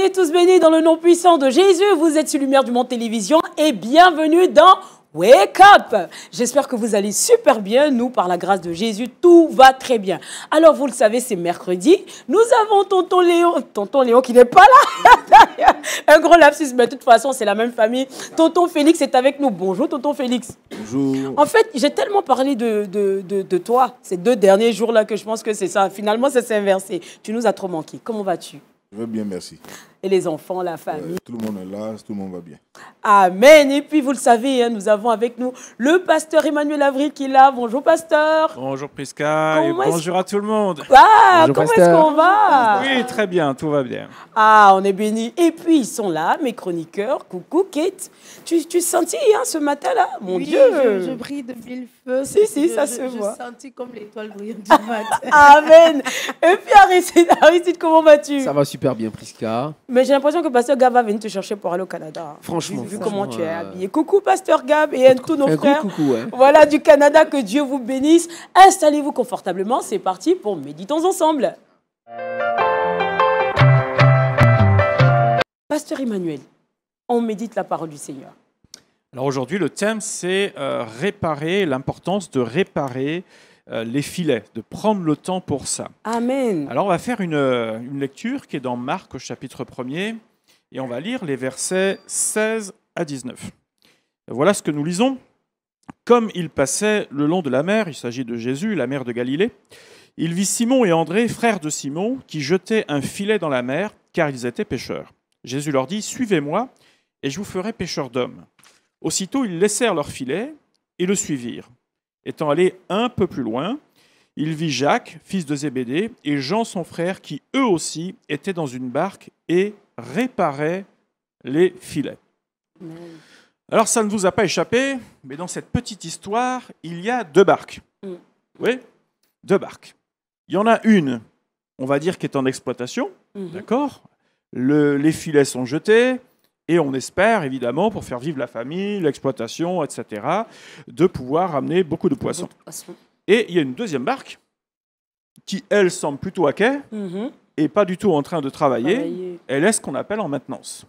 Soyez tous bénis dans le nom puissant de Jésus. Vous êtes sur Lumière du Monde Télévision et bienvenue dans Wake Up J'espère que vous allez super bien. Nous, par la grâce de Jésus, tout va très bien. Alors, vous le savez, c'est mercredi. Nous avons tonton Léo, tonton Léo qui n'est pas là. Un gros lapsus, mais de toute façon, c'est la même famille. Tonton Félix est avec nous. Bonjour, tonton Félix. Bonjour. En fait, j'ai tellement parlé de, de, de, de toi ces deux derniers jours-là que je pense que c'est ça. Finalement, ça s'est inversé. Tu nous as trop manqué. Comment vas-tu? Je vais bien, merci. Et les enfants, la famille tout le monde est là, tout le monde va bien. Amen. Et puis, vous le savez, hein, nous avons avec nous le pasteur Emmanuel Avril qui est là. Bonjour, pasteur. Bonjour Prisca Comment et bonjour à tout le monde. Ah, Bonjour, comment est-ce qu'on va? Oui, très bien, tout va bien. Ah, on est bénis. Et puis, ils sont là, mes chroniqueurs. Coucou, Kate. Tu, tu sentis hein, ce matin-là? Mon oui, Dieu Je, je brille de mille feux. Si, si, Je- ça je- se je voit. sentis comme l'étoile brillante du matin. Amen. Et puis, Aristide, Aristide comment vas-tu? Ça va super bien, Prisca. Mais j'ai l'impression que Pasteur Gab va venir te chercher pour aller au Canada. Franchement, Vu, vu franchement, comment tu es euh, habillé. Coucou, Pasteur Gab et tous nos Un frères. coucou, ouais. Voilà du Canada, que Dieu vous bénisse. Installez-vous confortablement, c'est parti pour Méditons ensemble. Pasteur Emmanuel, on médite la parole du Seigneur. Alors aujourd'hui, le thème, c'est euh, réparer, l'importance de réparer euh, les filets, de prendre le temps pour ça. Amen. Alors on va faire une, euh, une lecture qui est dans Marc au chapitre 1er et on va lire les versets 16 à 19. Voilà ce que nous lisons. Comme il passait le long de la mer, il s'agit de Jésus, la mer de Galilée, il vit Simon et André, frères de Simon, qui jetaient un filet dans la mer, car ils étaient pêcheurs. Jésus leur dit, Suivez-moi, et je vous ferai pêcheurs d'hommes. Aussitôt ils laissèrent leur filet et le suivirent. Étant allés un peu plus loin, il vit Jacques, fils de Zébédée, et Jean son frère, qui eux aussi étaient dans une barque et réparaient les filets. Alors ça ne vous a pas échappé, mais dans cette petite histoire, il y a deux barques. Mm. Oui, deux barques. Il y en a une, on va dire, qui est en exploitation, Mhm. d'accord? Le- Les filets sont jetés, et on espère, évidemment, pour faire vivre la famille, l'exploitation, etc., de pouvoir amener beaucoup de poissons. Et il y a une deuxième barque qui, elle, semble plutôt à quai Mhm. Et pas du tout en train de travailler. Travailler. Elle est ce qu'on appelle en maintenance.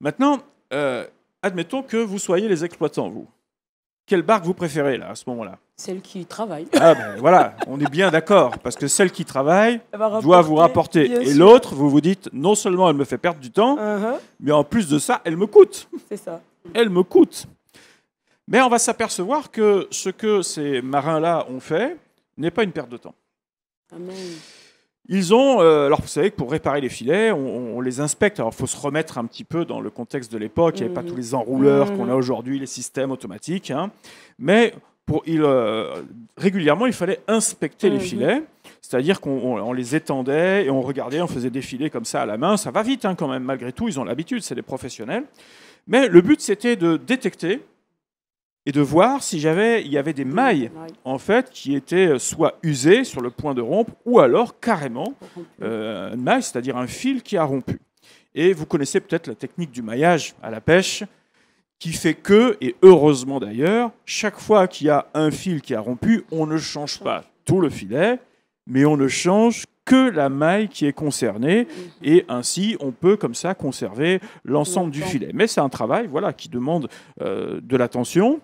Maintenant, euh, admettons que vous soyez les exploitants, vous. Quelle barque vous préférez, là, à ce moment-là? Celle qui travaille. Ah ben voilà, on est bien d'accord, parce que celle qui travaille doit vous rapporter. Et l'autre, vous vous dites, non seulement elle me fait perdre du temps, Mhm. mais en plus de ça, elle me coûte. C'est ça. elle me coûte. Mais on va s'apercevoir que ce que ces marins-là ont fait n'est pas une perte de temps. Amen. Ils ont, euh, alors vous savez que pour réparer les filets, on, on les inspecte. Alors il faut se remettre un petit peu dans le contexte de l'époque. Il n'y avait pas Mhm. tous les enrouleurs qu'on a aujourd'hui, les systèmes automatiques. hein. Mais pour, il, euh, régulièrement, il fallait inspecter les Mhm. filets. C'est-à-dire qu'on on- on les étendait et on regardait, on faisait défiler comme ça à la main. Ça va vite hein, quand même, malgré tout. Ils ont l'habitude, c'est des professionnels. Mais le but, c'était de détecter et de voir si j'avais, il y avait des mailles en fait, qui étaient soit usées sur le point de rompre, ou alors carrément euh, une maille, c'est-à-dire un fil qui a rompu. Et vous connaissez peut-être la technique du maillage à la pêche, qui fait que, et heureusement d'ailleurs, chaque fois qu'il y a un fil qui a rompu, on ne change pas tout le filet, mais on ne change que la maille qui est concernée, et ainsi on peut comme ça conserver l'ensemble du filet. Mais c'est un travail voilà, qui demande euh, de l'attention,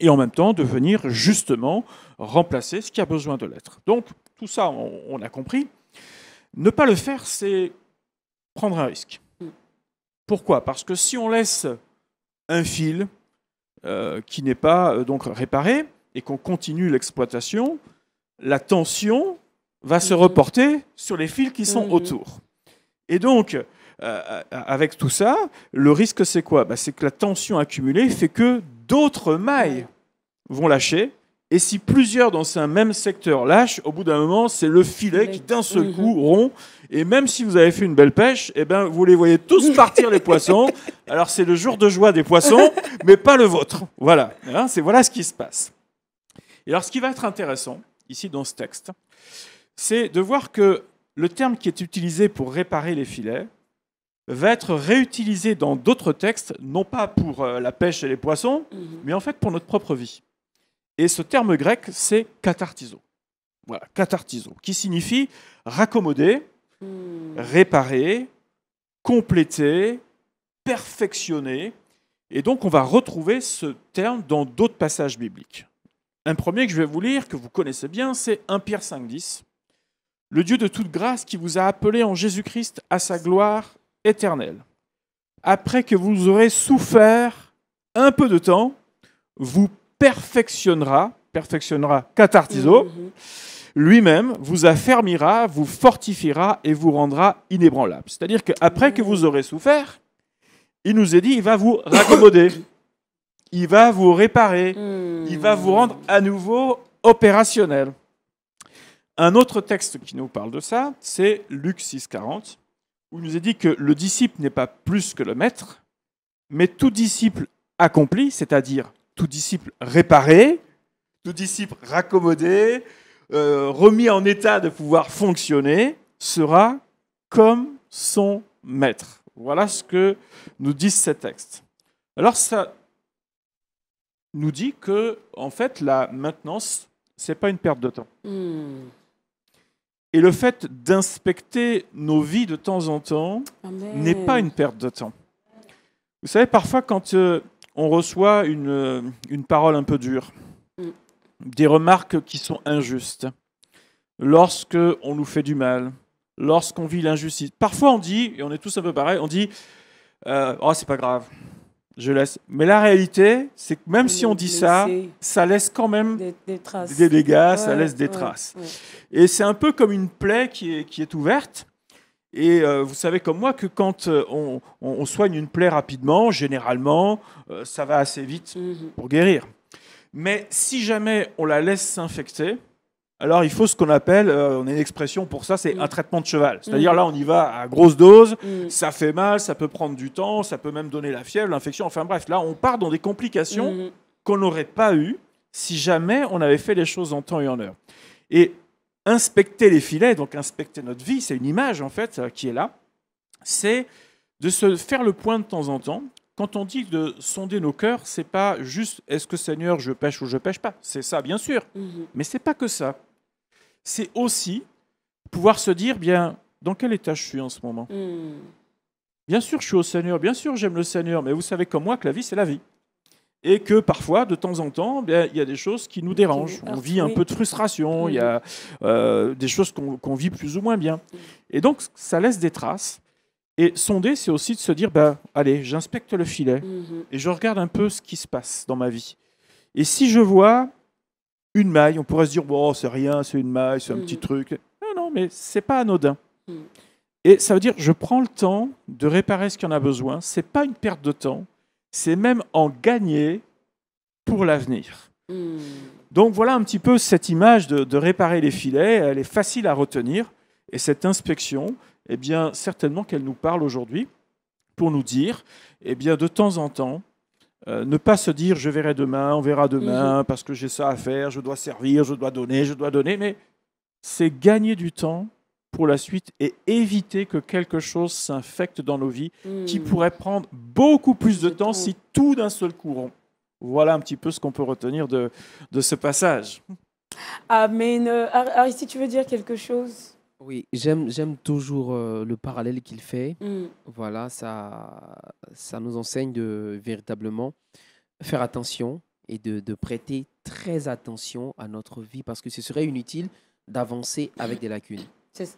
et en même temps de venir justement remplacer ce qui a besoin de l'être. Donc tout ça, on, on a compris. Ne pas le faire, c'est prendre un risque. Pourquoi? Parce que si on laisse un fil euh, qui n'est pas euh, donc réparé et qu'on continue l'exploitation, la tension va se reporter sur les fils qui sont Mhm. autour. Et donc, euh, avec tout ça, le risque c'est quoi? Bah, C'est que la tension accumulée fait que d'autres mailles vont lâcher. Et si plusieurs dans un même secteur lâchent, au bout d'un moment, c'est le filet qui d'un seul coup rompt. Et même si vous avez fait une belle pêche, eh ben, vous les voyez tous partir les poissons. Alors c'est le jour de joie des poissons, mais pas le vôtre. Voilà, Hein, c'est voilà ce qui se passe. Et alors ce qui va être intéressant ici dans ce texte, c'est de voir que le terme qui est utilisé pour réparer les filets va être réutilisé dans d'autres textes, non pas pour euh, la pêche et les poissons, Mhm. mais en fait pour notre propre vie. Et ce terme grec, c'est cathartizo. Voilà, cathartizo, qui signifie raccommoder, Mhm. réparer, compléter, perfectionner. Et donc, on va retrouver ce terme dans d'autres passages bibliques. Un premier que je vais vous lire, que vous connaissez bien, c'est 1 Pierre 5, 10. Le Dieu de toute grâce qui vous a appelé en Jésus-Christ à sa gloire éternelle. Après que vous aurez souffert un peu de temps, vous perfectionnera, perfectionnera cathartizo, Mhm. lui-même vous affermira, vous fortifiera et vous rendra inébranlable. C'est-à-dire qu'après que vous aurez souffert, il nous est dit, il va vous raccommoder, il va vous réparer, Mhm. il va vous rendre à nouveau opérationnel. Un autre texte qui nous parle de ça, c'est Luc 6,40, où il nous est dit que le disciple n'est pas plus que le maître, mais tout disciple accompli, c'est-à-dire tout disciple réparé, tout disciple raccommodé, euh, remis en état de pouvoir fonctionner, sera comme son maître. Voilà ce que nous disent ces textes. Alors ça nous dit que en fait la maintenance c'est pas une perte de temps. Mhm. Et le fait d'inspecter nos vies de temps en temps n'est pas une perte de temps. Vous savez, parfois, quand euh, on reçoit une, euh, une parole un peu dure, Mm. des remarques qui sont injustes, lorsque on nous fait du mal, lorsqu'on vit l'injustice, parfois on dit, et on est tous un peu pareil, on dit euh, Oh, c'est pas grave, je laisse. Mais la réalité, c'est que même si on dit ça, ça laisse quand même des, des traces. des dégâts, ça laisse des ouais, traces. ouais. Et c'est un peu comme une plaie qui est, qui est ouverte. Et euh, vous savez comme moi que quand euh, on, on- on soigne une plaie rapidement, généralement, euh, ça va assez vite Mhm. pour guérir. Mais si jamais on la laisse s'infecter, alors il faut ce qu'on appelle, euh, on a une expression pour ça, c'est Mm. un traitement de cheval. C'est-à-dire Mm. là, on y va à grosse dose, Mhm. ça fait mal, ça peut prendre du temps, ça peut même donner la fièvre, l'infection, enfin bref, là, on part dans des complications qu'on n'aurait pas eu si jamais on avait fait les choses en temps et en heure. Et inspecter les filets, donc inspecter notre vie, c'est une image en fait euh, qui est là, c'est de se faire le point de temps en temps. Quand on dit de sonder nos cœurs, c'est pas juste est-ce que Seigneur je pêche ou je pêche pas? C'est ça bien sûr, mais c'est pas que ça. C'est aussi pouvoir se dire bien dans quel état je suis en ce moment? Mhm. Bien sûr, je suis au Seigneur, bien sûr, j'aime le Seigneur, mais vous savez comme moi que la vie, c'est la vie. Et que parfois, de temps en temps, bien, il y a des choses qui nous dérangent. On vit un peu de frustration, il y a euh, des choses qu'on vit plus ou moins bien. Et donc, ça laisse des traces. Et sonder, c'est aussi de se dire, bah, allez, j'inspecte le filet et je regarde un peu ce qui se passe dans ma vie. Et si je vois une maille, on pourrait se dire, bon, c'est rien, c'est une maille, c'est un Mhm. petit truc. Non, non, mais c'est pas anodin. Mhm. Et ça veut dire, je prends le temps de réparer ce qu'il en a besoin. C'est pas une perte de temps, c'est même en gagner pour l'avenir. Mhm. Donc voilà un petit peu cette image de, de réparer les filets. Elle est facile à retenir. Et cette inspection, eh bien, certainement qu'elle nous parle aujourd'hui pour nous dire, eh bien, de temps en temps, euh, ne pas se dire je verrai demain, on verra demain, parce que j'ai ça à faire, je dois servir, je dois donner, je dois donner, mais c'est gagner du temps pour la suite et éviter que quelque chose s'infecte dans nos vies qui Mhm. pourrait prendre beaucoup plus de temps si tout d'un seul coup. on- Voilà un petit peu ce qu'on peut retenir de, de ce passage. Amen. Ar- Aristide, tu veux dire quelque chose Oui, j'aime, j'aime toujours euh, le parallèle qu'il fait. Mhm. Voilà, ça, ça nous enseigne de véritablement faire attention et de, de prêter très attention à notre vie parce que ce serait inutile d'avancer avec des lacunes.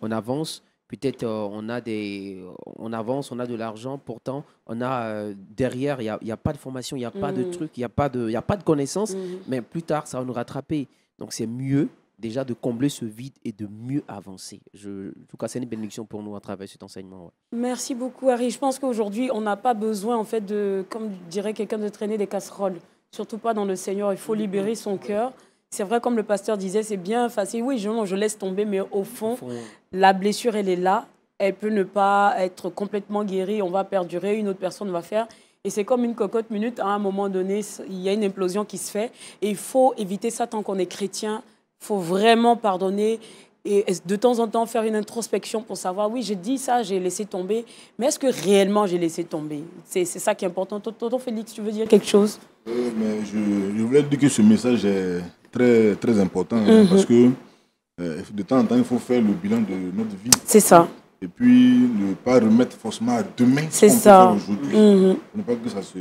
On avance, peut-être euh, on a des, on avance, on a de l'argent, pourtant on a euh, derrière, il n'y a, y a pas de formation, il n'y a pas de Mhm. truc, il n'y a, pas de- il y a pas de connaissances, Mhm. mais plus tard ça va nous rattraper. Donc c'est mieux déjà de combler ce vide et de mieux avancer. Je, en tout cas, c'est une bénédiction pour nous à travers cet enseignement. ouais. Merci beaucoup, Harry. Je pense qu'aujourd'hui, on n'a pas besoin, en fait, de, comme dirait quelqu'un, de traîner des casseroles. Surtout pas dans le Seigneur. Il faut libérer son cœur. C'est vrai, comme le pasteur disait, c'est bien facile. Oui, je, je laisse tomber, mais au fond, Faut- la blessure, elle est là. Elle peut ne pas être complètement guérie. On va perdurer. Une autre personne va faire. Et c'est comme une cocotte minute. À un moment donné, il y a une implosion qui se fait. Et il faut éviter ça tant qu'on est chrétien. Il faut vraiment pardonner. Et de temps en temps, faire une introspection pour savoir, oui, j'ai dit ça, j'ai laissé tomber. Mais est-ce que réellement j'ai laissé tomber? C'est ça qui est important. Tonton Félix, tu veux dire quelque chose? Euh, mais je, je voulais dire que ce message est très, très important hein, Mhm. parce que euh, de temps en temps, il faut faire le bilan de notre vie. C'est ça. Et puis ne pas remettre forcément à demain ce C'est qu'on peut ça. faire aujourd'hui. Mhm. Pour ne pas que ça se.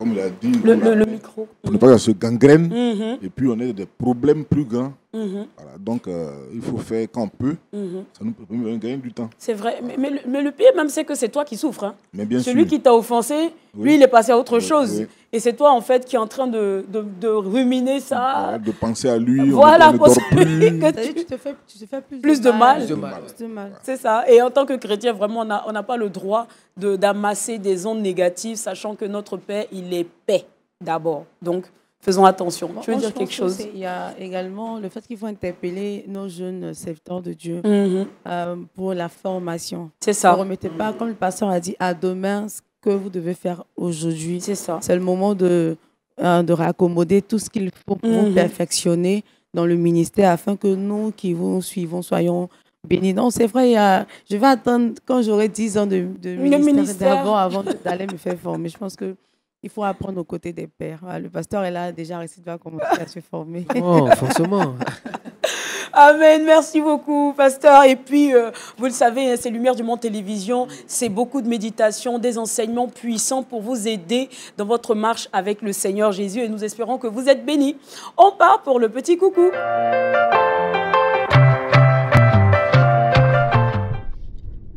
Comme il a dit, Le, le- le micro. pour ne pas que ça se gangrène. Mhm, Et puis on ait des problèmes plus grands. Mhm, Voilà. Donc euh, il faut faire quand on peut. mhm. Ça nous permet de gagner du temps. C'est vrai. Mais, mais le- mais le pire, même, c'est que c'est toi qui souffres. hein. Mais bien Celui sûr. qui t'a offensé, Oui. lui, il est passé à autre Oui, chose. oui. Et c'est toi, en fait, qui est en train de, de, de ruminer ça. Voilà, de penser à lui. Voilà, plus. que tu- tu te fais, tu te fais plus, Plus de mal. Plus de mal. Plus de mal. C'est ça. Et en tant que chrétien, vraiment, on n'a on n'a pas le droit de- d'amasser des ondes négatives, sachant que notre Père, il est paix d'abord. Donc, faisons attention. Bon, tu veux dire quelque que chose? Il y a également le fait qu'il faut interpeller nos jeunes serviteurs de Dieu Mhm. euh, pour la formation. C'est Ne ça. remettez pas, comme le pasteur a dit, à demain ce que vous devez faire aujourd'hui. C'est ça. C'est le moment de, euh, de raccommoder tout ce qu'il faut pour Mhm. vous perfectionner dans le ministère afin que nous qui vous suivons soyons bénis. Non, c'est vrai, il y a- je vais attendre quand j'aurai 10 ans de, de ministère, ministère. d'avant avant d'aller me faire former. Je pense que il faut apprendre aux côtés des pères. Voilà, Le pasteur est là déjà, il va commencer à se former. Oh, forcément. Amen, merci beaucoup, pasteur. Et puis, euh, vous le savez, hein, c'est Lumière du Monde Télévision, c'est beaucoup de méditation, des enseignements puissants pour vous aider dans votre marche avec le Seigneur Jésus. Et nous espérons que vous êtes bénis. On part pour le petit coucou.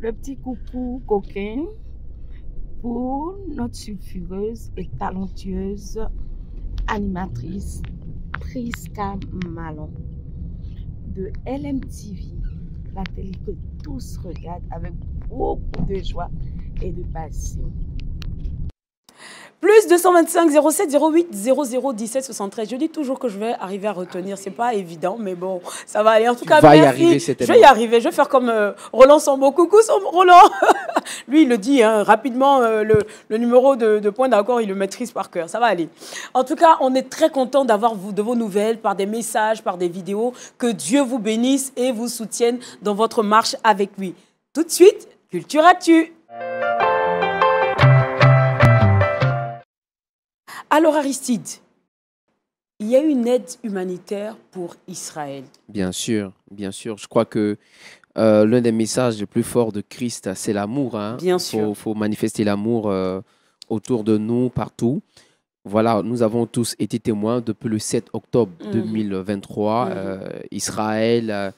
le petit coucou coquin pour notre sulfureuse et talentueuse animatrice Priska Malon de LMTV, la télé que tous regardent avec beaucoup de joie et de passion. Plus 225 07 08 00 17 73. Je dis toujours que je vais arriver à retenir. C'est pas évident, mais bon, ça va aller. En tout Tu cas, vas y merci. arriver, je vais y arriver. Je vais faire comme euh, Roland Sambo. Coucou Sambo- Roland. Lui, il le dit hein, rapidement. euh, le, le numéro de, de point d'accord, il le maîtrise par cœur. Ça va aller. En tout cas, on est très content d'avoir de vos nouvelles par des messages, par des vidéos. Que Dieu vous bénisse et vous soutienne dans votre marche avec lui. Tout de suite, Culture Actu. Alors Aristide, il y a une aide humanitaire pour Israël. Bien sûr, bien sûr. Je crois que euh, l'un des messages les plus forts de Christ, c'est l'amour. hein. Bien faut, sûr. faut manifester l'amour euh, autour de nous, partout. Voilà, nous avons tous été témoins depuis le 7 octobre Mhm. 2023. Mhm. euh, Israël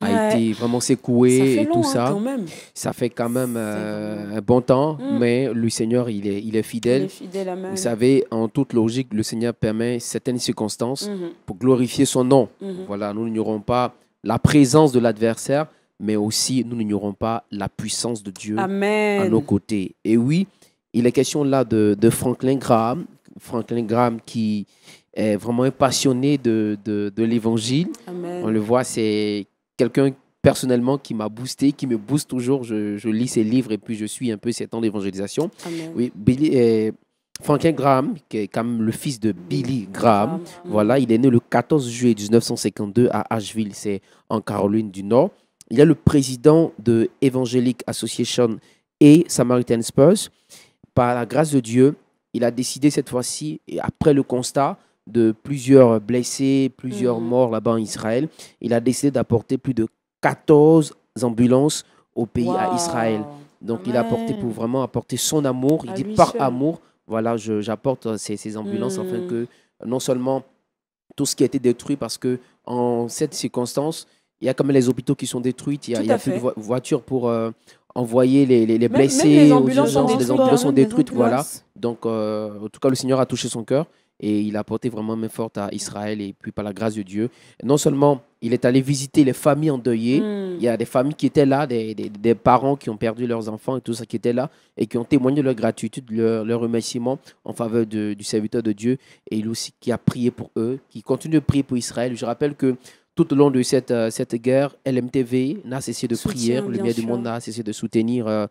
a été vraiment secoué et long tout hein, ça. même. Ça fait quand même euh, un bon temps, Mhm. mais le Seigneur, il est, il est Il fidèle. est fidèle. Vous savez, en toute logique, le Seigneur permet certaines circonstances Mhm, pour glorifier son nom. mhm. Voilà, nous n'ignorons pas la présence de l'adversaire, mais aussi nous n'ignorons pas la puissance de Dieu à nos côtés. Et oui, il est question là de, de Franklin Graham, Franklin Graham qui est vraiment un passionné de, de, de l'évangile. On le voit, c'est quelqu'un personnellement qui m'a boosté, qui me booste toujours. Je, je lis ses livres et puis je suis un peu ses temps d'évangélisation. Oui, Billy, euh, Franklin Graham, qui est quand même le fils de Billy Graham, Mhm. voilà, il est né le 14 juillet 1952 à Asheville, c'est en Caroline du Nord. Il est le président de Evangelic Association et Samaritan Spurs. Par la grâce de Dieu, il a décidé cette fois-ci, après le constat de plusieurs blessés, plusieurs Mhm. morts là-bas en Israël, il a décidé d'apporter plus de 14 ambulances au pays à. Israël. Donc il a apporté pour vraiment apporter son amour. Il À dit par seul. amour, voilà, j'apporte ces, ces ambulances afin Mm. que non seulement tout ce qui a été détruit, parce que en cette circonstance, il y a quand même les hôpitaux qui sont détruits, il y a, il y a à plus de vo- voitures pour euh, envoyer les, les- les Même- même blessés les aux ambulances urgences, les ambulances hein, sont les détruites, voilà. Donc, euh, en tout cas, le Seigneur a touché son cœur et il a apporté vraiment main forte à Israël et puis par la grâce de Dieu. Non seulement il est allé visiter les familles endeuillées, Mm. il y a des familles qui étaient là, des, des- des parents qui ont perdu leurs enfants et tout ça qui étaient là et qui ont témoigné de leur gratitude, leur, leur remerciement en faveur de- du serviteur de Dieu et il aussi qui a prié pour eux, qui continue de prier pour Israël. Je rappelle que tout au long de cette, euh, cette guerre, LMTV n'a cessé de prier, bien Lumière du. Monde n'a cessé de soutenir euh,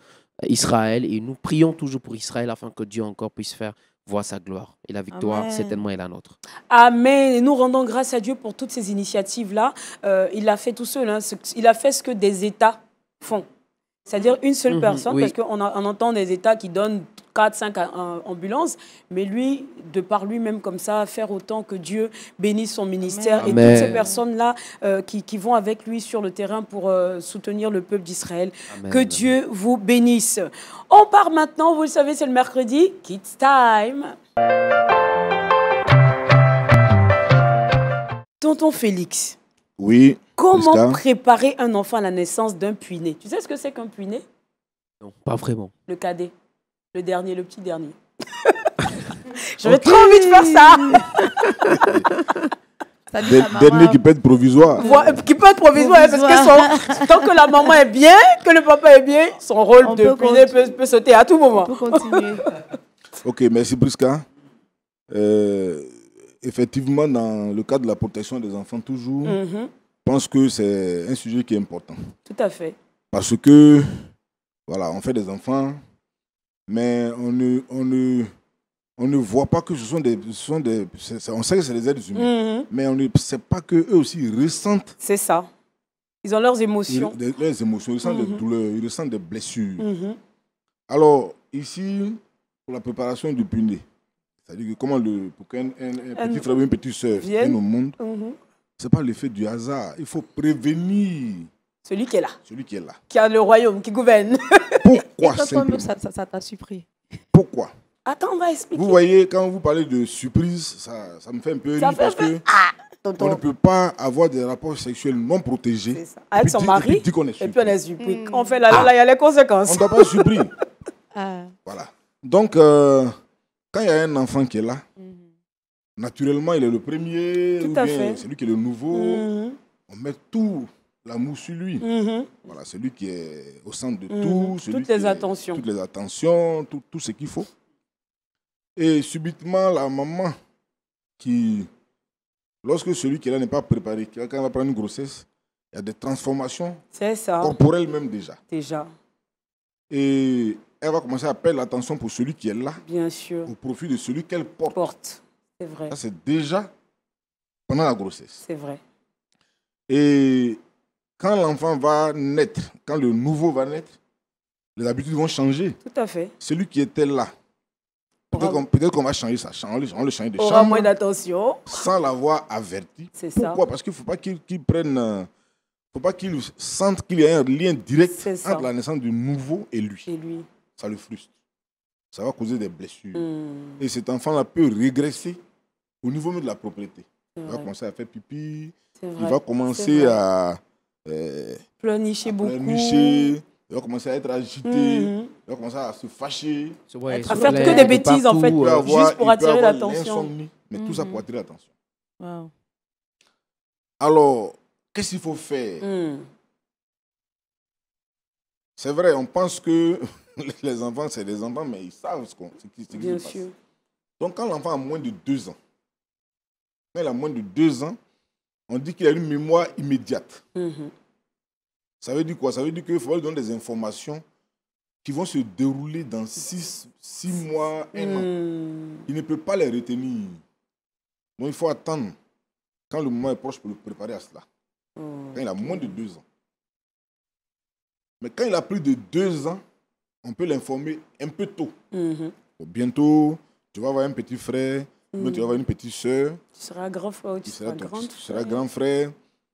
Israël et nous prions toujours pour Israël afin que Dieu encore puisse faire voir sa gloire. Et la victoire, Amen. certainement, est la nôtre. Amen. Et nous rendons grâce à Dieu pour toutes ces initiatives-là. Euh, il a fait tout seul. hein. Il a fait ce que des États font. C'est-à-dire une seule Mhm, personne, oui. parce qu'on on entend des États qui donnent 4, 5 ambulances. Mais lui, de par lui-même comme ça, faire autant que Dieu bénisse son ministère et Amen. toutes ces personnes-là euh, qui, qui vont avec lui sur le terrain pour euh, soutenir le peuple d'Israël. Amen. Que Dieu vous bénisse. On part maintenant, vous le savez, c'est le mercredi. Kids Time. Tonton Félix, Oui. comment préparer un enfant à la naissance d'un puiné Tu sais ce que c'est qu'un puiné Non, pas vraiment. Le cadet. Le dernier, le petit dernier. J'avais trop envie de faire ça. Dit maman. Dernier qui peut être provisoire. Qui peut être provisoire, parce que son- tant que la maman est bien, que le papa est bien, son rôle On de peut peut, peut sauter à tout On moment. peut continuer. Ok, merci Briska. Euh, effectivement, dans le cadre de la protection des enfants, toujours, je Mhm, pense que c'est un sujet qui est important. Tout à fait. Parce que, voilà, on fait des enfants, mais on ne, on ne, on ne voit pas que ce sont des. Ce sont des on sait que c'est des êtres humains, Mhm, mais on ne sait pas qu'eux aussi ils ressentent C'est ça. Ils ont leurs ils- émotions. des- leurs émotions, ils ressentent Mhm. des douleurs, ils ressentent des blessures. Mhm, Alors, ici, pour la préparation du puné, c'est-à-dire que comment le, pour qu'un un, un Un- petit frère ou une petite soeur vienne. au monde, mhm. ce n'est pas l'effet du hasard. Il faut prévenir Celui qui est là, celui qui est là. qui a le royaume, qui gouverne. Pourquoi simplement ça ça- ça t'a surpris? Pourquoi? Attends, on va expliquer. Vous voyez, quand vous parlez de surprise, ça, ça me fait un peu Ça rire fait parce un peu- que Ah, on ne peut pas avoir des rapports sexuels non C'est protégés. ça. Avec son mari, Et puis qu'on est et puis on surpris. est surpris. On fait là, là, il y a les On conséquences. ne doit pas être surpris. Ah. Voilà. Donc, euh, quand il y a un enfant qui est là, Mhm. naturellement, il est le premier, Tout ou à bien fait. celui qui est le nouveau. Mhm, On met tout l'amour sur lui. mhm. Voilà, celui qui est au centre de Mhm. tout. celui Toutes les est- attentions. Toutes les attentions, tout, tout ce qu'il faut. Et subitement, la maman qui, lorsque celui qui est là n'est pas préparé, qui- quand elle va prendre une grossesse, il y a des transformations C'est ça, corporelles même déjà. déjà. Et elle va commencer à perdre l'attention pour celui qui est là, Bien sûr. au profit de celui qu'elle porte. Porte. C'est vrai. Ça, c'est déjà pendant la grossesse. C'est vrai. Et quand l'enfant va naître, quand le nouveau va naître, les habitudes vont changer. Tout à fait. Celui qui était là, peut-être qu'on va changer sa chambre, on le changer de Aura chambre moins d'attention. sans l'avoir averti. C'est ça. Pourquoi? Parce qu'il ne faut pas qu'il qu'il prenne, euh, faut pas qu'il sente qu'il y a un lien direct entre la naissance du nouveau et lui. Et lui. Ça le frustre. Ça va causer des blessures. Hmm, Et cet enfant-là peut régresser au niveau même de la propriété. Il va commencer à faire pipi, C'est il va commencer à, euh, Pleurnicher beaucoup. pleurnicher, il va commencer à être agité, il va commencer à se fâcher. Ouais, À faire que des de bêtises, en fait. Euh, avoir, Juste pour attirer l'attention. Mais tout ça pour Mhm. attirer l'attention. Wow. Alors, qu'est-ce qu'il faut faire? Hmm, C'est vrai, on pense que les enfants, c'est des enfants, mais ils savent ce, qu'on- qui, se passe. sûr. Donc, quand l'enfant a moins de deux ans, quand il a moins de deux ans, on dit qu'il a une mémoire immédiate. Mhm. Ça veut dire quoi? Ça veut dire qu'il faut lui donner des informations qui vont se dérouler dans six, six mois, un an. Hmm, Il ne peut pas les retenir. Donc, il faut attendre quand le moment est proche pour le préparer à cela. Quand il a moins de deux ans. Mais quand il a plus de deux ans, on peut l'informer un peu tôt. Mhm. Bientôt, tu vas avoir un petit frère, ou Mhm. tu vas avoir une petite soeur, Tu seras grand frère ou tu tu seras seras, tu seras grand frère,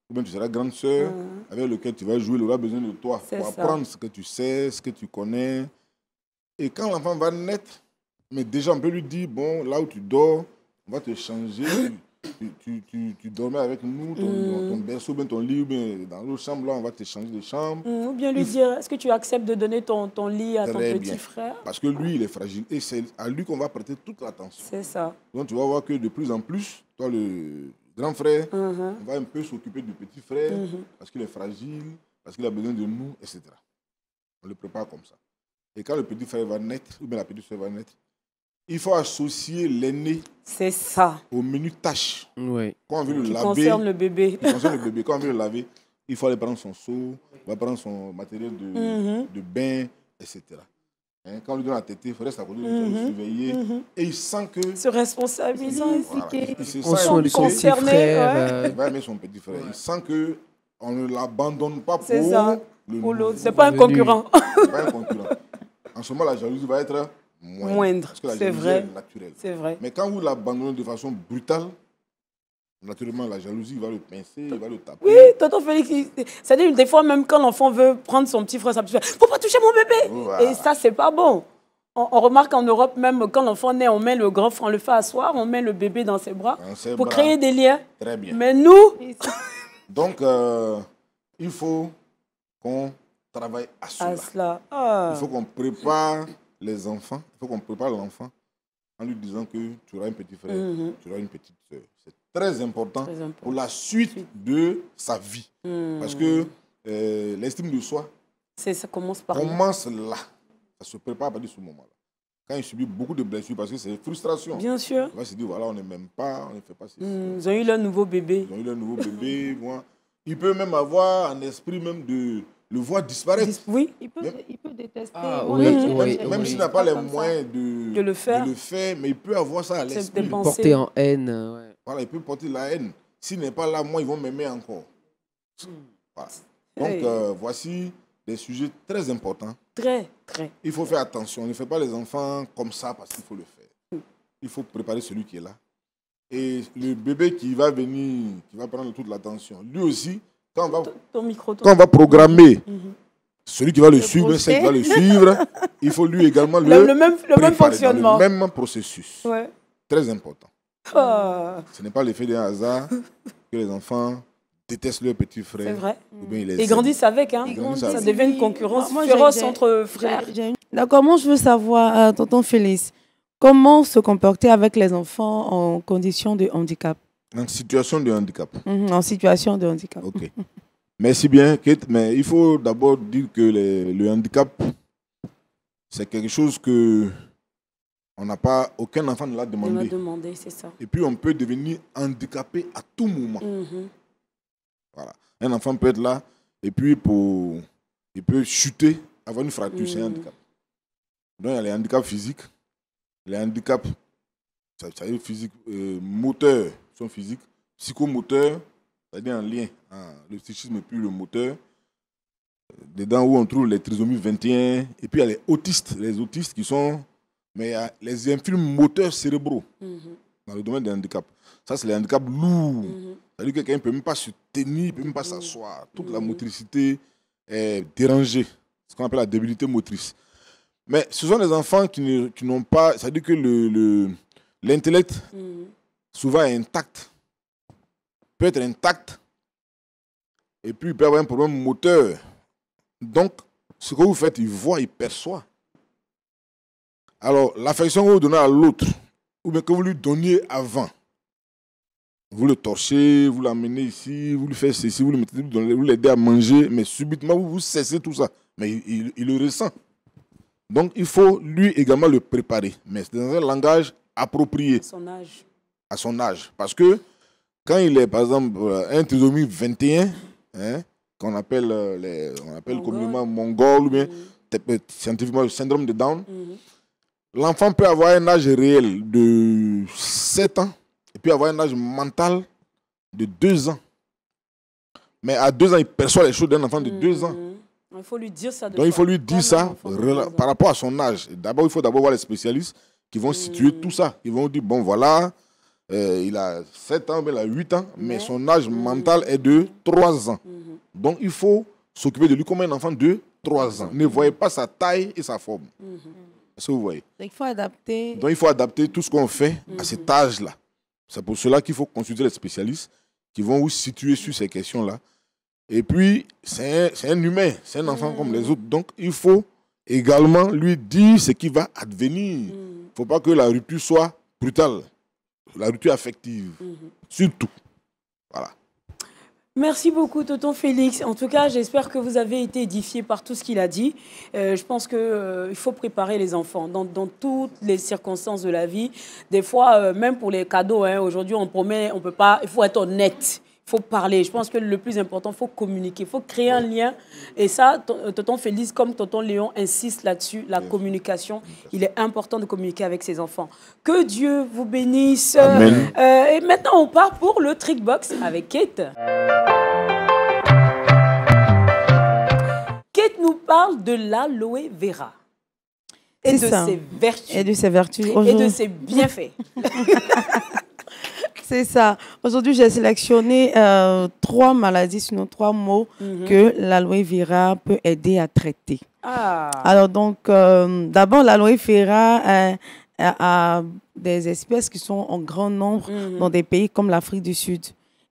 ou bien tu seras grande soeur, Mhm. avec lequel tu vas jouer, il aura besoin de toi pour ça. apprendre ce que tu sais, ce que tu connais. Et quand l'enfant va naître, mais déjà on peut lui dire, bon, là où tu dors, on va te changer. Tu, tu, tu, tu dormais avec nous, ton, ton berceau, bien ton lit, ou bien dans l'autre chambre, là, on va te changer de chambre. Hmm, Ou bien lui dire, est-ce que tu acceptes de donner ton, ton lit à ton petit frère? Parce que lui, il est fragile. Et c'est à lui qu'on va prêter toute l'attention. C'est ça. Donc tu vas voir que de plus en plus, toi, le grand frère, Mhm. on va un peu s'occuper du petit frère Mhm. parce qu'il est fragile, parce qu'il a besoin de nous, etc. On le prépare comme ça. Et quand le petit frère va naître, ou bien la petite soeur va naître, il faut associer l'aîné C'est ça. au menu tâches. Ouais. Quand on veut le Qui laver, concerne le bébé. qui concerne le bébé, quand on veut le laver, il faut aller prendre son seau, il va prendre son matériel de, Mhm. de bain, etc. Hein, quand on lui donne la tétée, il faut rester à côté lui, il faut Mhm. le surveiller. Mhm. Et il sent que Se responsabiliser. Voilà, il- se On sent concerné, frère. ouais. euh, Il va aimer son petit frère. Il sent que on ne l'abandonne pas pour C'est ça. le Pour l'autre. C'est pas un concurrent. C'est pas un concurrent. En ce moment, la jalousie va être moindre. Moindre, Parce que la c'est jalousie vrai. est naturelle. C'est vrai. Mais quand vous l'abandonnez de façon brutale, naturellement, la jalousie va le pincer, il va le taper. Oui, tonton Félix, c'est-à-dire des fois même quand l'enfant veut prendre son petit frère, sa petite frère, faut pas toucher mon bébé. Voilà. Et ça, c'est pas bon. On, on remarque en Europe, même quand l'enfant naît, on met le grand frère, on le fait asseoir, on met le bébé dans ses bras Dans ses pour bras. créer des liens. Très bien. Mais nous, Donc, euh, il faut qu'on travaille à cela. à cela, ah, Il faut qu'on prépare les enfants, il faut qu'on prépare l'enfant en lui disant que tu auras un petit frère, Mhm. tu auras une petite soeur. C'est très important, Très important. pour la suite de sa vie. hmm, Parce que euh, l'estime de soi ça commence par là. commence là. Ça se prépare à partir de ce moment-là. Quand il subit beaucoup de blessures, parce que c'est frustration. Bien sûr. Il va se dire, voilà, on ne m'aime pas, on ne fait pas ceci. Hmm, Ils ont eu leur nouveau bébé. Ils ont eu un nouveau bébé. moi. Il peut même avoir un esprit même de le voir disparaître. Dis- Oui, Il peut, Même- il peut détester. Ah, oui, même oui, même oui. s'il n'a pas les moyens de, De le faire. mais il peut avoir ça à l'esprit. pensées. Porté en haine. euh, ouais. Voilà, il peut porter la haine. S'il n'est pas là, moi, ils vont m'aimer encore. Voilà. Donc, Hey. euh, voici des sujets très importants. Très, très. Il faut faire attention. Ne faites pas les enfants comme ça parce qu'il faut le faire. Il faut préparer celui qui est là. Et le bébé qui va venir, qui va prendre toute l'attention, lui aussi, quand on va, Ton micro, ton- quand on va programmer Mhm. celui qui va le Le suivre, celle qui va le suivre, il faut lui également le, le, le même, fonctionnement. le même processus. Ouais. Très important. Ah, Ce n'est pas l'effet d'un hasard que les enfants détestent leur petit frère. c'est vrai. ou bien ils les Ils aiment. grandissent avec, hein. Ils grandissent Ça avec. devient une concurrence Moi, moi, féroce entre frères. une- D'accord, moi je veux savoir, euh, tonton Félix, comment se comporter avec les enfants en condition de handicap, En situation de handicap. Mhm, en situation de handicap. Ok. Merci bien, Kate. Mais il faut d'abord dire que les- le handicap, c'est quelque chose que on n'a pas, aucun enfant ne l'a demandé. demandé, c'est ça. Et puis on peut devenir handicapé à tout moment. Mhm. Un enfant peut être là et puis pour, il peut chuter, avoir une fracture, c'est un Mhm. handicap. Donc il y a les handicaps physiques, les handicaps, ça, ça veut dire physique, euh, moteurs sont physiques, psychomoteurs, c'est-à-dire en lien, hein, le psychisme et puis le moteur. Euh, Dedans où on trouve les trisomies 21, et puis il y a les autistes, les autistes qui sont, mais il y a les infirmes moteurs cérébraux Mhm. dans le domaine des handicaps. Ça, c'est les handicaps lourds. Mhm. C'est-à-dire que quelqu'un ne peut même pas se tenir, ne peut même pas Mm. s'asseoir. Toute la Mm. motricité est dérangée. Ce qu'on appelle la débilité motrice. Mais ce sont des enfants qui n'ont pas. C'est-à-dire que le- le- l'intellect, Mhm. Souvent, intact. Peut être intact. Et puis, il peut avoir un problème moteur. Donc, ce que vous faites, il voit, il perçoit. Alors, l'affection que vous donnez à l'autre, ou bien que vous lui donniez avant, vous le torchez, vous l'amenez ici, vous lui faites ceci, vous le mettez, vous l'aidez à manger, mais subitement, vous, cessez tout ça. Mais il, il- il le ressent. Donc, il faut lui également le préparer, mais c'est dans un langage approprié Son âge. À son âge. Parce que quand il est, par exemple, euh, un trisomie 21, hein, qu'on appelle, euh, les, on appelle Mongol. communément mongol, ou bien Mhm. peut- scientifiquement le syndrome de Down, Mhm. l'enfant peut avoir un âge réel de 7 ans et puis avoir un âge mental de 2 ans. Mais à 2 ans, il perçoit les choses d'un enfant de 2 ans. Mhm. Il faut lui dire ça. de Donc il faut lui dire ça par rapport à son âge. D'abord, il faut d'abord voir les spécialistes qui vont situer tout ça. Ils vont dire, bon voilà, euh, il a 7 ans, il a 8 ans, mais Mais- son âge Mm. mental est de 3 ans. Mhm. Donc il faut s'occuper de lui comme un enfant de 3 ans. Ne voyez pas sa taille et sa forme. Mhm. Est-ce que vous voyez? Donc, il faut adapter. Donc il faut adapter tout ce qu'on fait à cet âge-là. C'est pour cela qu'il faut consulter les spécialistes qui vont vous situer sur ces questions-là. Et puis, c'est un, humain, c'est un enfant comme les autres. Donc il faut également lui dire ce qui va advenir. Il Mhm. ne faut pas que la rupture soit brutale, la rupture affective, Mhm. surtout. Voilà. Merci beaucoup, Tonton Félix. En tout cas, j'espère que vous avez été édifié par tout ce qu'il a dit. Euh, je pense qu'il faut préparer les enfants dans, dans toutes les circonstances de la vie. Des fois, euh, même pour les cadeaux, hein, aujourd'hui, on promet, on peut pas. Il faut être honnête. Il faut parler. Je pense que le plus important, il faut communiquer. Il faut créer un lien. Et ça, euh, Tonton Félix, comme Tonton Léon, insiste là-dessus, la communication. Il est important de communiquer avec ses enfants. Que Dieu vous bénisse. Amen. Euh, et maintenant, on part pour le trick box avec Kate. Kate nous parle de l'aloe vera. et de ça. ses vertus Et de ses vertus. et de ses bienfaits. C'est ça. Aujourd'hui, j'ai sélectionné euh, trois maladies, sinon trois mots Mhm. que l'aloe vera peut aider à traiter. Ah. Alors donc, euh, d'abord, l'aloe vera euh, a, des espèces qui sont en grand nombre Mhm. dans des pays comme l'Afrique du Sud.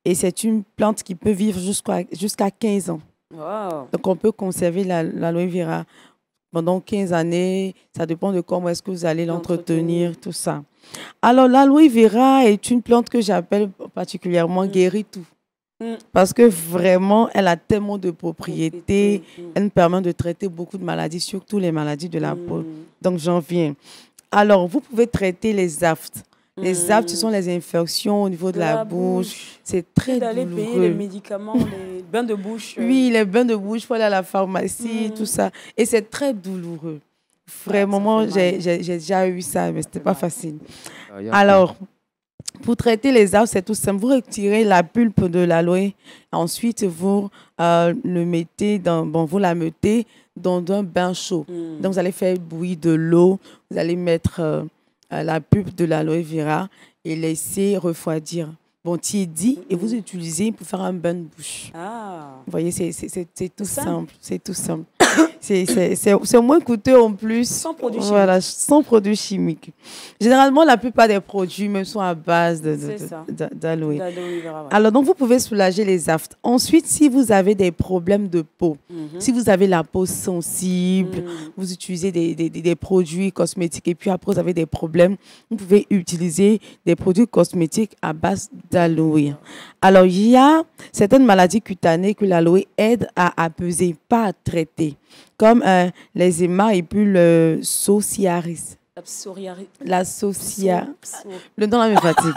Et c'est une plante qui peut vivre jusqu'à jusqu'à 15 ans. Wow. Donc, on peut conserver la- l'aloe vera pendant 15 années. Ça dépend de comment est-ce que vous allez L'entretenir. tout ça. Alors, l'aloe vera est une plante que j'appelle particulièrement guérit tout. Mm. Parce que vraiment, elle a tellement de propriétés. Mm. Elle nous permet de traiter beaucoup de maladies, surtout les maladies de la peau. Mm. Donc, j'en viens. Alors, vous pouvez traiter les aftes. Les aftes, ce Mm. sont les infections au niveau de, la, bouche. C'est très D'aller payer les médicaments, les bains de bouche. euh, Oui, les bains de bouche, il faut aller à la pharmacie, tout ça. Et c'est très douloureux. Vraiment, j'ai déjà eu ça, mais c'était pas facile. Ah, Alors, pour traiter les arbres, c'est tout simple. Vous retirez la pulpe de l'aloe. Ensuite, vous euh, le mettez dans, bon, vous la mettez dans un bain chaud. mm. Donc, vous allez faire bouillir de l'eau. Vous allez mettre euh, la pulpe de l'aloe vera et laisser refroidir. Bon, tiédi, et vous utilisez pour faire un bain de bouche. Ah. Vous voyez, c'est tout simple. C'est tout simple. C'est- moins coûteux en plus. Sans produits Voilà, sans produits chimiques. Généralement, la plupart des produits même sont à base d'aloe. Ouais. Alors, donc, vous pouvez soulager les aftes. Ensuite, si vous avez des problèmes de peau, Mhm. si vous avez la peau sensible, Mm. vous utilisez des, des- des- des produits cosmétiques et puis après vous avez des problèmes, vous pouvez utiliser des produits cosmétiques à base d'aloe. Alors, il y a certaines maladies cutanées que l'aloe aide à apaiser, pas à traiter, comme euh, les émas et puis le psoriasis. La psoriasis. La. Pso- Le nom là me fatigue.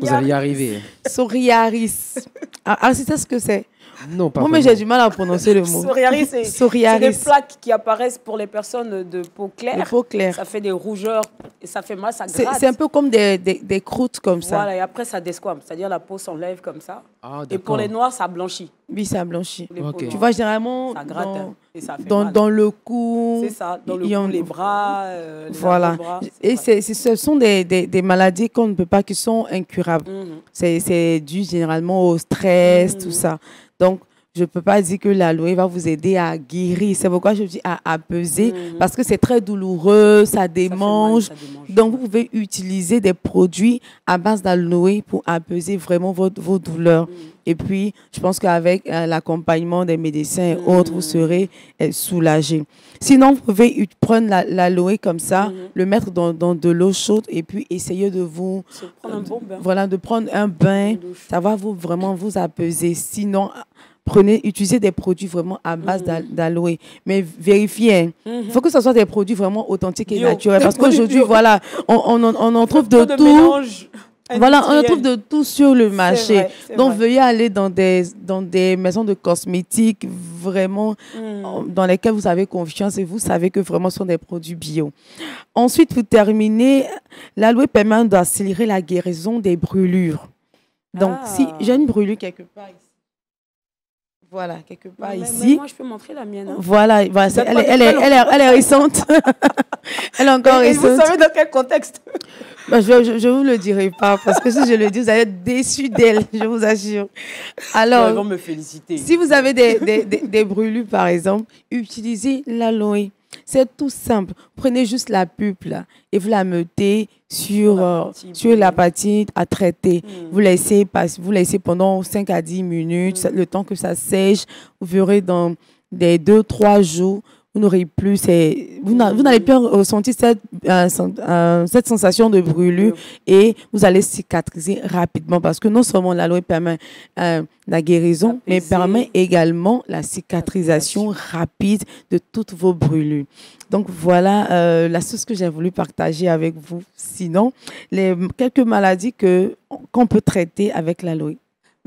Vous allez y arriver. Psoriasis. Ah, ah, c'est ça ce que c'est Non, pas Moi, mais j'ai du mal à prononcer le mot. Psoriasis, c'est c'est des plaques qui apparaissent pour les personnes de peau claire. peau claire. Ça fait des rougeurs et ça fait mal, ça C'est gratte. c'est un peu comme des, des, des croûtes comme ça. Voilà, et après ça desquame, c'est-à-dire la peau s'enlève comme ça. Ah, Et pour les noirs, ça blanchit. Oui, ça blanchit. Tu vois, généralement, ça gratte dans, et ça fait dans, mal. dans le cou. C'est ça, dans le en- les bras, euh, les Voilà. Et c'est, ce sont des, des, des maladies qu'on ne peut pas, qui sont incurables. Mhm. C'est, c'est dû généralement au stress, Mhm. tout ça. Donc, je ne peux pas dire que l'aloe va vous aider à guérir. C'est pourquoi je dis à apaiser, Mhm. parce que c'est très douloureux, ça Ça fait mal, démange. ça démange. Donc, vous pouvez utiliser des produits à base d'aloe pour apaiser vraiment votre, vos douleurs. Mhm. Et puis, je pense qu'avec euh, l'accompagnement des médecins et autres, vous serez euh, soulagé. Sinon, vous pouvez prendre la- l'aloe comme ça, Mhm. le mettre dans, dans de l'eau chaude et puis essayer de vous, prendre un bon bain. voilà, de prendre un bain. Ça va vous vraiment vous apaiser. Sinon, prenez, utilisez des produits vraiment à base d'al- d'aloe. Mais vérifiez, hein. il Mhm. faut que ce soit des produits vraiment authentiques et Bio. naturels. Parce qu'aujourd'hui, voilà, on, on en- on en trouve de tout. mélange Voilà, on trouve de tout sur le marché. vrai, Donc, vrai. veuillez aller dans des, dans des maisons de cosmétiques vraiment Mhm. dans lesquelles vous avez confiance et vous savez que vraiment ce sont des produits bio. Ensuite, pour terminer, l'aloe permet d'accélérer la guérison des brûlures. Donc, Ah. si j'ai une brûlure quelque part ici, voilà, quelque part Mais- mais ici, moi, je peux montrer la mienne. hein. voilà, voilà, elle, est- elle, est, elle, est, elle est récente. elle est encore Et vous récente. savez dans quel contexte? Bah, je ne vous le dirai pas parce que si je le dis, vous allez être déçus d'elle, je vous assure. Alors, me féliciter. si vous avez des, des, des, des brûlures, par exemple, utilisez l'aloe. C'est tout simple. Prenez juste la là, et vous la mettez sur, la euh, partie sur la brûlée. partie à traiter. Mhm. Vous laissez, vous laissez pendant 5 à 10 minutes, Mm. ça- le temps que ça sèche. Vous verrez dans des 2-3 jours, vous n'aurez plus, ces- vous n'a- vous n'allez plus ressentir cette, euh, euh, cette sensation de brûlure et vous allez cicatriser rapidement parce que non seulement l'aloe permet euh, la guérison, mais permet également la cicatrisation rapide de toutes vos brûlures. Donc voilà la chose que j'ai voulu partager avec vous. Sinon, les quelques maladies que qu'on peut traiter avec l'aloe.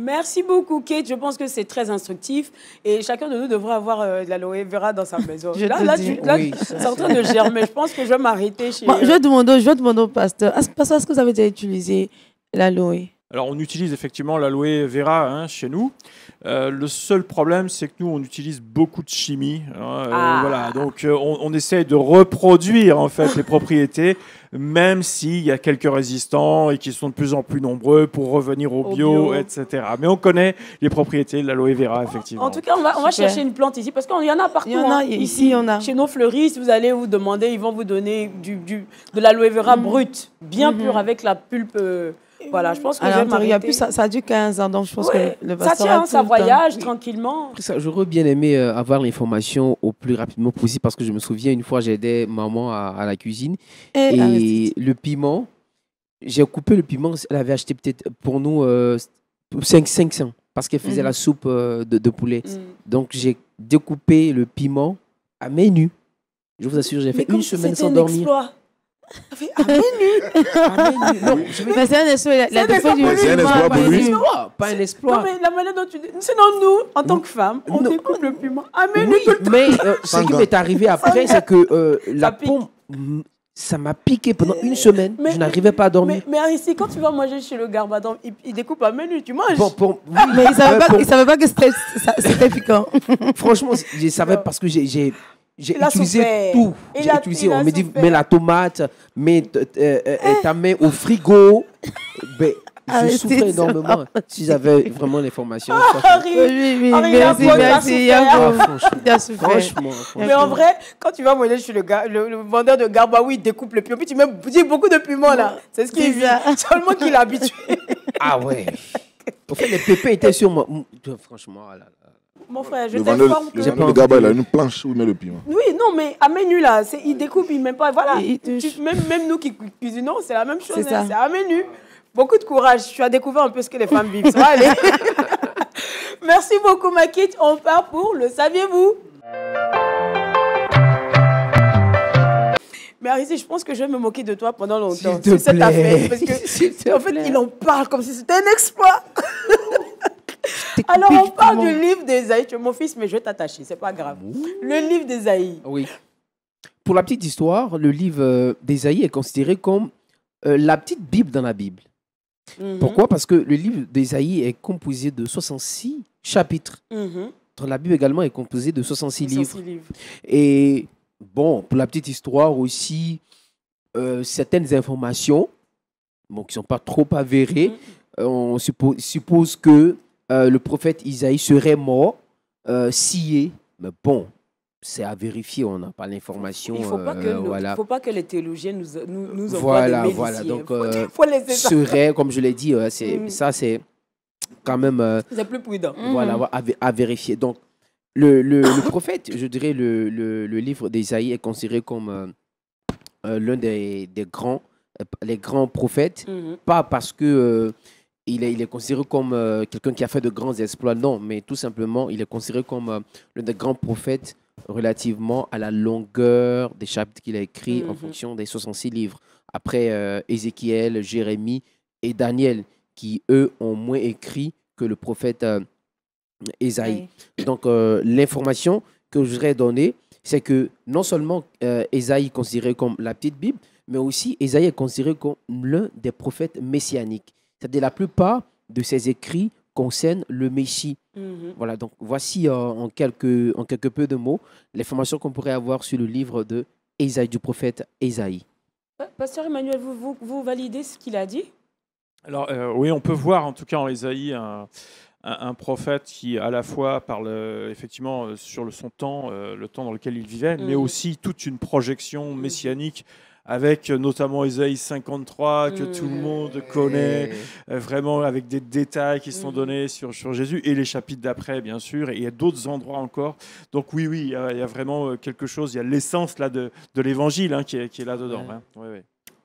Merci beaucoup, Kate. Je pense que c'est très instructif et chacun de nous devrait avoir euh, de l'aloe vera dans sa maison. Je là, là, dis. tu- là, Oui, c'est en train de germer. Je pense que je vais m'arrêter chez. Bon, je vais demander, je vais demander au pasteur. Est-ce pasteur, est-ce que vous avez déjà utilisé l'aloe? Alors, on utilise effectivement l'aloe vera hein, chez nous. Euh, le seul problème, c'est que nous, on utilise beaucoup de chimie. hein, euh, Ah. Voilà, donc euh, on, on essaye de reproduire en fait les propriétés, même s'il y a quelques résistants et qui sont de plus en plus nombreux pour revenir au Au bio, bio. etc. Mais on connaît les propriétés de l'aloe vera, effectivement. En tout cas, on va, on va Super. chercher une plante ici parce qu'il y en a partout. Il y en a, hein. ici, il y en a. Chez nos fleuristes, vous allez vous demander, ils vont vous donner du, du- de l'aloe vera Mhm. brut, bien pur avec la pulpe. Voilà, je pense que je vais l'intérieur, m'arrêter. puis ça, ça a dure 15 ans, donc je pense Ouais, que le ça tient, a ça temps. voyage tranquillement. J'aurais bien aimé euh, avoir l'information au plus rapidement possible parce que je me souviens une fois j'aidais maman à, à la cuisine Et, et le piment, j'ai coupé le piment, elle avait acheté peut-être pour nous euh, 5, 500 parce qu'elle faisait Mhm. la soupe euh, de, de poulet. Mm. Donc j'ai découpé le piment à main nue. Je vous assure, j'ai fait une semaine sans un dormir. exploit. C'est un exploit, il a- il a C'est un exploit un pour lui. pas un Non, exploit. mais la manière dont tu dis. Sinon, nous, en tant que femmes, on Non. découpe le piment. Ah, mais Oui, mais euh, ce qui m'est arrivé après, c'est que euh, la mm, ça m'a piqué pendant une semaine. Mais- je n'arrivais pas à dormir. Mais, mais ici, quand tu vas manger chez le garbadon, il, il découpe à menu, tu manges. Bon, pour- oui, Mais il savait ouais, pas, il savait pas que c'était piquant. franchement, je savais parce que j'ai j'ai utilisé souffert. tout. J'ai utilisé. On me dit mets la tomate, mets euh, euh, euh, ta main au frigo. Ben, je Arrêtez souffrais ça. énormément. Si j'avais vraiment l'information. Harry, Oui, oui, Henri, a merci, merci. Ah, franchement, Il a souffert. franchement, franchement. Mais en vrai, quand tu vas manger chez le, gars, le, le vendeur de garbaoui, il découpe le piment. Puis tu mets beaucoup de piment là. C'est ce qu'il C'est vit. Seulement qu'il est habitué. Ah ouais. Au fait, les pépins étaient sur moi. Franchement, ah là là. Mon frère, je Le t'informe le que. vendeur de Gaba, il a une planche où il met le piment. Oui, non, mais à menu là, c'est- il découpe, il met pas. Voilà. Il. Tu- même, même nous qui cu- cuisinons, c'est la même chose. C'est hein, ça. C'est à menu. Beaucoup de courage. Tu as découvert un peu ce que les femmes vivent. Ça va aller. Merci beaucoup, Makit. On part pour le saviez-vous Mais Arisi, je pense que je vais me moquer de toi pendant longtemps S'il te sur cette plaît. affaire. Parce que, S'il te en fait, plaît. il en parle comme si c'était un exploit. Alors, on parle du livre d'Esaïe. Tu es mon fils, mais je vais t'attacher. C'est pas grave. Le livre d'Esaïe. Oui. Pour la petite histoire, le livre euh, d'Ésaïe est considéré comme euh, la petite Bible dans la Bible. Mhm. Pourquoi? Parce que le livre d'Ésaïe est composé de 66 chapitres. Mhm. La Bible également est composée de 66 Sur livres. six livres. Et bon, pour la petite histoire aussi, euh, certaines informations bon, qui ne sont pas trop avérées, Mhm. on suppo- suppose que euh, le prophète Isaïe serait mort, euh, scié. Mais bon, c'est à vérifier, on n'a pas l'information. Il ne faut, pas que euh, voilà. faut pas que les théologiens nous, nous, nous envoient Voilà, des voilà. Donc, faut, euh, faut laisser ça. serait, comme je l'ai dit, euh, c'est, Mm. ça c'est quand même euh, C'est plus prudent. voilà, à, vé- à vérifier. Donc, le, le- le prophète, je dirais, le, le- le livre d'Ésaïe est considéré comme euh, euh, l'un des, des grands, euh, les grands prophètes, Mhm. pas parce que euh, il, est, il est considéré comme euh, quelqu'un qui a fait de grands exploits, non, mais tout simplement, il est considéré comme euh, l'un des grands prophètes relativement à la longueur des chapitres qu'il a écrits en Mhm. fonction des 66 livres. Après euh, Ézéchiel, Jérémie et Daniel, qui eux ont moins écrit que le prophète Ésaïe. Donc, l'information que je voudrais donner, c'est que non seulement Ésaïe est considéré comme la petite Bible, mais aussi Ésaïe est considéré comme l'un des prophètes messianiques. C'est-à-dire la plupart de ses écrits concernent le Messie. Mhm. Voilà, donc voici euh, en, quelques, en quelques peu de mots l'information qu'on pourrait avoir sur le livre de Ésaïe, du prophète Ésaïe. Euh, Pasteur Emmanuel, vous, vous, vous validez ce qu'il a dit? Alors euh, oui, on peut voir en tout cas en Ésaïe un, un- un prophète qui à la fois parle euh, effectivement sur le, son temps, euh, le temps dans lequel il vivait, mais Mhm. aussi toute une projection messianique avec euh, notamment Ésaïe 53 que tout le Mhm. monde connaît, euh, vraiment avec des détails qui sont Mhm. donnés sur, sur Jésus et les chapitres d'après bien sûr, et il y a d'autres endroits encore. Donc oui, oui, il y a, il y a vraiment euh, quelque chose, il y a l'essence là de, de l'évangile hein, qui, est, qui est là-dedans. Ouais. hein. Ouais, ouais.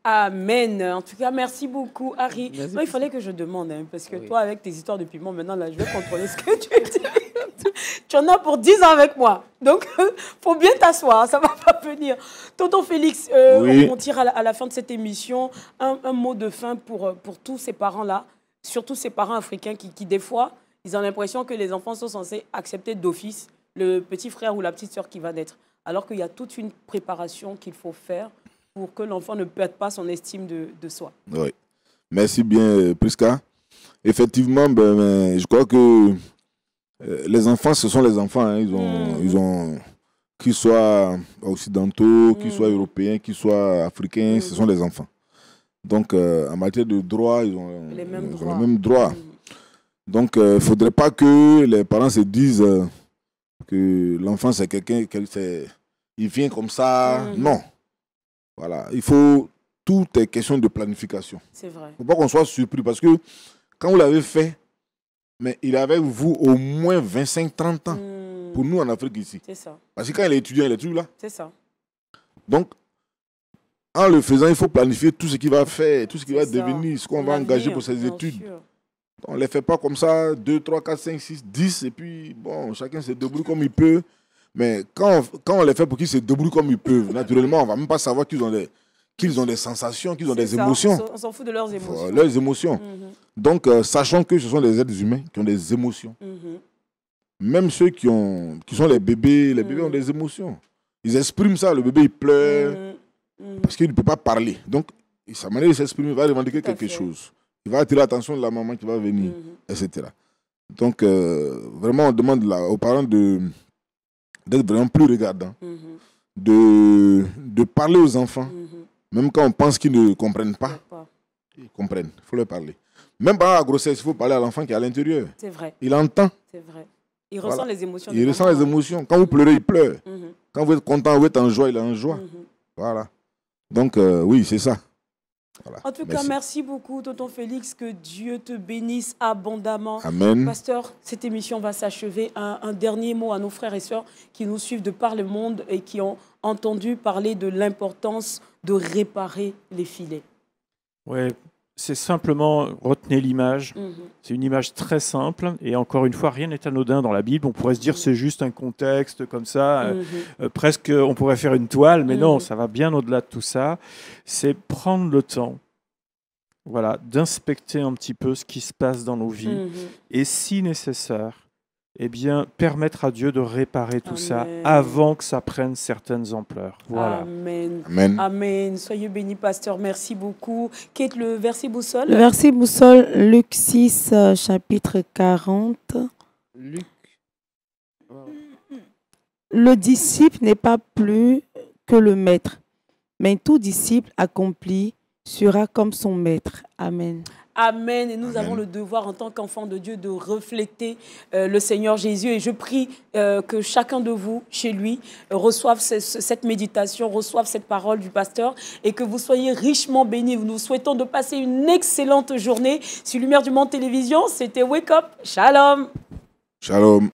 Amen. En tout cas, merci beaucoup, Harry. Merci. Non, il fallait que je demande, hein, parce que Oui. toi, avec tes histoires de piment, maintenant, là, je vais contrôler ce que tu dis. tu en as pour 10 ans avec moi. Donc, faut bien t'asseoir, ça va pas venir. Tonton Félix, euh, Oui. on, tire à la, à la fin de cette émission un, un mot de fin pour, euh, pour tous ces parents-là, surtout ces parents africains qui, qui, des fois, ils ont l'impression que les enfants sont censés accepter d'office le petit frère ou la petite sœur qui va naître, alors qu'il y a toute une préparation qu'il faut faire pour que l'enfant ne perde pas son estime de, de soi. Oui. Merci bien, euh, Prisca. effectivement, ben, ben, je crois que les enfants, ce sont les enfants. hein. Ils ont, Mhm. ils ont, qu'ils soient occidentaux, qu'ils Mhm. soient européens, qu'ils soient africains, ce Mhm. sont les enfants. Donc, euh, en matière de droit, ils ont Les mêmes ils ont droits. les mêmes droits. Donc, il ne faudrait pas que les parents se disent euh, que l'enfant, c'est quelqu'un, c'est- il vient comme ça. Non. Voilà. Il faut. Tout est question de planification. C'est vrai. Il ne faut pas qu'on soit surpris parce que quand vous l'avez fait, mais il avec vous au moins 25-30 ans. Mhm. Pour nous en Afrique ici. C'est ça. Parce que quand il est étudiant, il est toujours là. C'est ça. Donc, en le faisant, il faut planifier tout ce qu'il va faire, tout ce qu'il va ça. devenir, ce qu'on va engager pour ses études. sûr. On ne les fait pas comme ça, 2, 3, 4, 5, 6, 10, et puis, bon, chacun se débrouille comme il peut. Mais quand on, quand on les fait pour qu'ils se débrouillent comme ils peuvent, naturellement, on ne va même pas savoir qu'ils ont des, qu'ils ont des sensations, qu'ils ont des ça. émotions. On s'en- fout de leurs émotions. Leurs émotions. Mhm. Donc, euh, sachant que ce sont des êtres humains qui ont des émotions. Mhm. Même ceux qui, ont, qui sont les bébés, les bébés Mhm. ont des émotions. Ils expriment ça. Le bébé, il pleure Mhm. Mhm. parce qu'il ne peut pas parler. Donc, sa manière de s'exprimer va revendiquer quelque fait. chose. Il va attirer l'attention de la maman qui va venir, Mhm. etc. Donc, euh, vraiment, on demande là, aux parents de, d'être vraiment plus regardants, Mhm. de, de parler aux enfants, Mhm. Même quand on pense qu'ils ne comprennent pas, Pas. ils comprennent. Il faut leur parler. Même pendant la grossesse, il faut parler à l'enfant qui est à l'intérieur. C'est vrai. Il entend, C'est vrai. Il Voilà. ressent les émotions. il ressent les émotions. Quand vous pleurez, il pleure. Mhm. Quand vous êtes content, vous êtes en joie, il est en joie. Mhm. Voilà. Donc, euh, oui, c'est ça. Voilà. En tout cas, Merci. beaucoup, Tonton Félix. Que Dieu te bénisse abondamment. Amen. Pasteur, cette émission va s'achever. Un, un dernier mot à nos frères et sœurs qui nous suivent de par le monde et qui ont entendu parler de l'importance de réparer les filets. Ouais, c'est simplement retenez l'image. Mhm. C'est une image très simple et encore une fois, rien n'est anodin dans la Bible. On pourrait se dire c'est juste un contexte comme ça, euh, Mhm. euh, presque on pourrait faire une toile, mais non, Mhm. ça va bien au-delà de tout ça. C'est prendre le temps, voilà, d'inspecter un petit peu ce qui se passe dans nos vies Mhm. et si nécessaire, eh bien permettre à Dieu de réparer tout ça avant que ça prenne certaines ampleurs. Voilà. Amen. Amen. Amen. Soyez bénis, pasteur. Merci beaucoup. Kate, le verset boussole? Le verset boussole, Luc 6, euh, chapitre 40. Luc. Le disciple n'est pas plus que le maître, mais tout disciple accompli sera comme son maître. Amen. Amen. Et nous Amen. avons le devoir, en tant qu'enfants de Dieu, de refléter euh, le Seigneur Jésus. Et je prie euh, que chacun de vous, chez lui, reçoive ce- ce- cette méditation, reçoive cette parole du pasteur et que vous soyez richement bénis. Nous souhaitons de passer une excellente journée sur Lumière du Monde Télévision. C'était Wake Up. Shalom. Shalom.